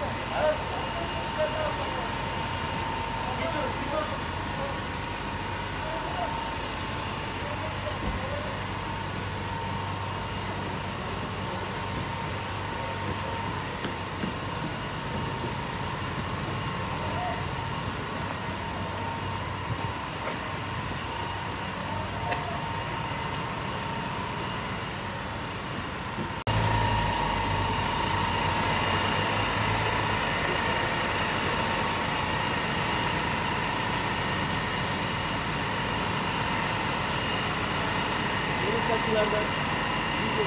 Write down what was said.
Oh, video